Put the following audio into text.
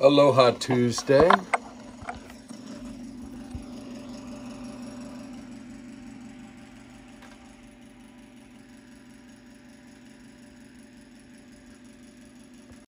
Aloha Tuesday.